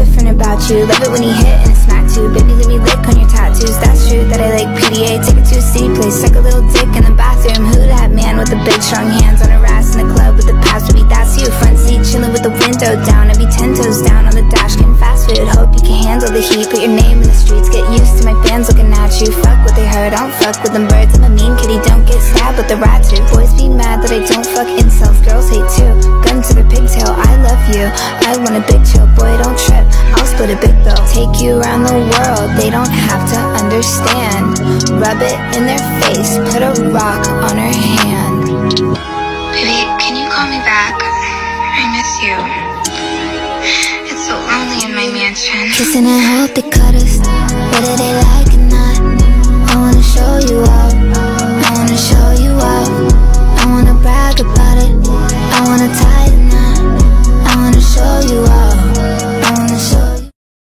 different about you. Love it when you hit and smack too Baby, let me lick on your tattoos. That's true that I like PDA Take it to a city place Suck a little dick in the bathroom. Who that man with the big strong hands On her ass in the club with the past Maybe that's you. Front seat chilling with the window down. I'd be ten toes down on the dash Getting fast food. Hope you can handle the heat. Put your name in the streets. Get used to my fans looking at you. Fuck what they heard. I don't fuck with them. Birds I'm a mean kitty. Don't get stabbed with the rat too Boys be mad that I don't fuck incels Girls hate too. Gun to the love you. I want a big chill Boy don't trip. I'll split a big bill Take you around the world. They don't have to understand. Rub it in their face. Put a rock on her hand. Baby, can you call me back? I miss you. It's so lonely in my mansion. Kissing and hope they cut us. Whether